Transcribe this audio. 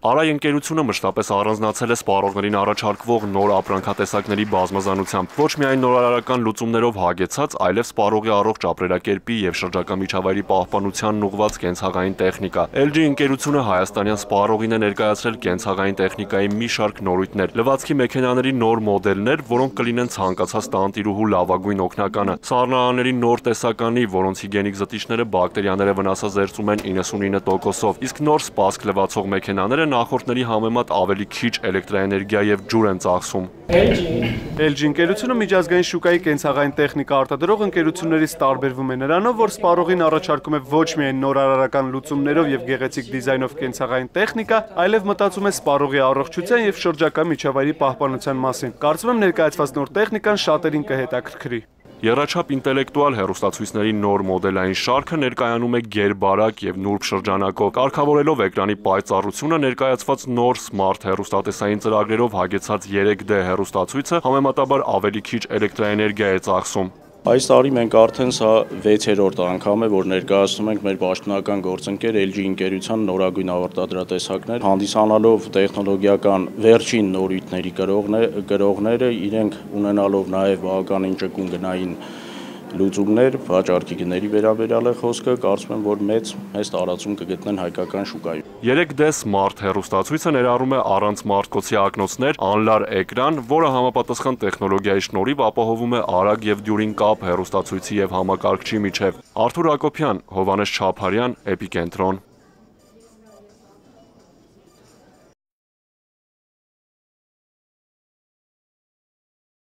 Արայ ընկերությունը մշտապես առանձնացել է սպառողներին առաջարկվող նոր ապրանքատեսակների բազմազանությամբ։ Ոչ միայն նորարարական լուծումներով հագեցած, այլև սպառողի առողջ ապրելակերպի եւ շրջակա միջավայրի պահպանությանն ուղղված կենցաղային տեխնիկա։ LG ընկերությունը հայաստանյան սպառողին է ներկայացրել կենցաղային տեխնիկայի մի շարք նորույթներ։ Լվացքի մեքենաների նոր մոդելներ, որոնք կլինեն ցանկացած տանտիրուհու լավագույն օգնականը։ Սառնարանների նոր տեսականի, որոնց հիգիենիկ զտիչները բակտերիաները վնասազերծում են 99%-ով, իսկ նոր սպասք լվացող մեքենաները նախորդների համեմատ ավելի քիչ էլեկտրաէներգիա եւ ջուր են ծախսում։ LG ընկերությունը միջազգային շուկայի կենցաղային տեխնիկա արտադրող ընկերություններից տարբերվում է նրանով, որ սպառողին առաջարկում է ոչ միայն նորարարական լուծումներով եւ գեղեցիկ դիզայնով կենցաղային տեխնիկա, այլև մտածում է սպառողի առողջության եւ շրջակա միջավայրի պահպանության մասին։ Կարծում եմ ներկայացված նոր տեխնիկան շատերին կհետաքրքրի։ Երաչափ ինտելեկտուալ հեռուստացույցների նոր մոդելային շարքը ներկայանում է գերբարակ եւ նուրբ շրջանակով, կարգավորելով էկրանի պայծառությունը ներկայացված նոր սմարթ հեռուստատեսային ծրագրերով հագեցած 3D հեռուստացույցը համեմատաբար ավելի քիչ էլեկտրաէներգիա է ծախսում։ Այս տարի մենք արդեն սա 6-րդ անգամ է, որ ներկայացնում ենք մեր պաշտոնական գործընկեր LG ընկերության նորագույն ավարտադրատեսակներ, հանդիսանալով տեխնոլոգիական վերջին նորույթների կրողները, իրենք ունենալով նաև բավականին ճկուն գնային լուծումներ, վաճառքի գների վերաբերյալ է խոսքը, կարծում եմ, որ մեծ մեծ տարածում կգտնեն հայկական շուկայում։ 3D Smart հեռուստացույցը ներառում է առանց մարտկոցի ակնոցներ, անլար էկրան, որը համապատասխան տեխնոլոգիայի շնորհիվ ապահովում է արագ եւ դյուրին կապ հեռուստացույցի եւ համակարգչի միջև։ Արթուր Հակոբյան, Հովանես Չափարյան, Էպիկենտրոն